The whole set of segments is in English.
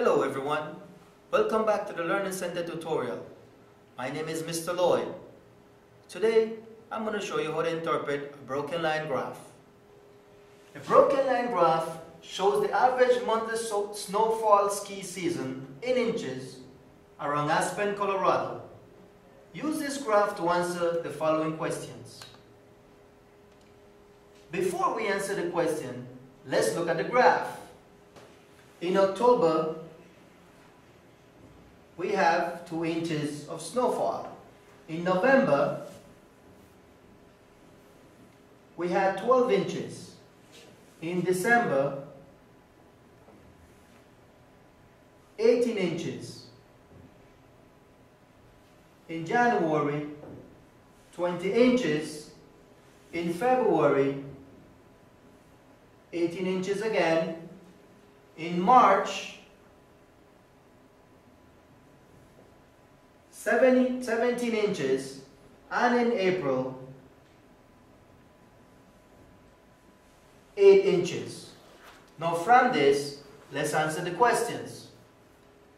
everyone. Welcome back to the Learning Center tutorial. My name is Mr. Lloyd. Today, I'm going to show you how to interpret a broken line graph. A broken line graph shows the average monthly snowfall ski season in inches around Aspen, Colorado. Use this graph to answer the following questions. Before we answer the question, let's look at the graph. In October, we have 2 inches of snowfall. In November, we had 12 inches. In December, 18 inches. In January, 20 inches. In February, 18 inches again. In March, 70, 17 inches, and in April, 8 inches. Now from this, let's answer the questions.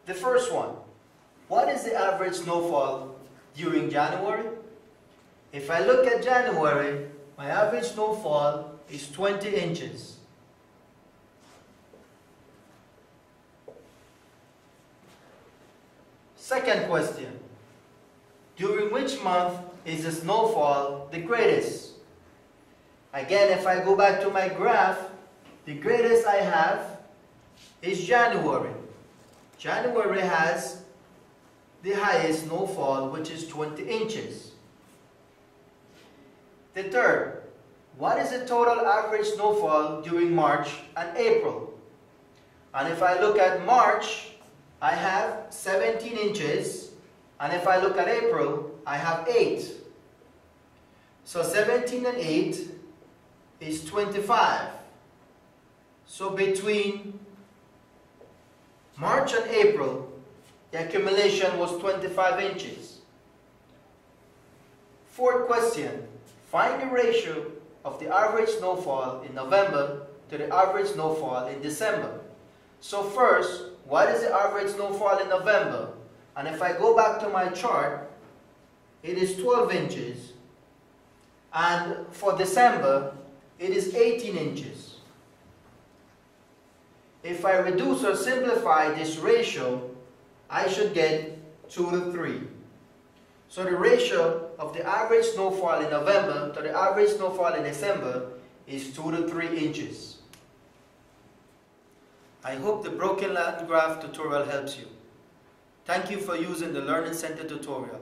The first one, what is the average snowfall during January? If I look at January, my average snowfall is 20 inches. Second question. During which month is the snowfall the greatest? Again, if I go back to my graph, the greatest I have is January. January has the highest snowfall, which is 20 inches. The third, what is the total average snowfall during March and April? And if I look at March, I have 17 inches, and if I look at April, I have 8. So 17 and 8 is 25. So between March and April, the accumulation was 25 inches. Fourth question, find the ratio of the average snowfall in November to the average snowfall in December. So first, what is the average snowfall in November? And if I go back to my chart, it is 12 inches. And for December, it is 18 inches. If I reduce or simplify this ratio, I should get 2 to 3. So the ratio of the average snowfall in November to the average snowfall in December is 2 to 3 inches. I hope the broken line graph tutorial helps you. Thank you for using the Learning Center tutorial.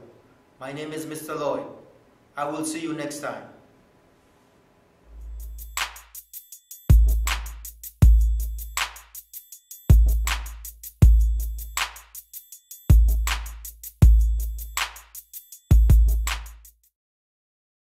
My name is Mr. Lloyd. I will see you next time.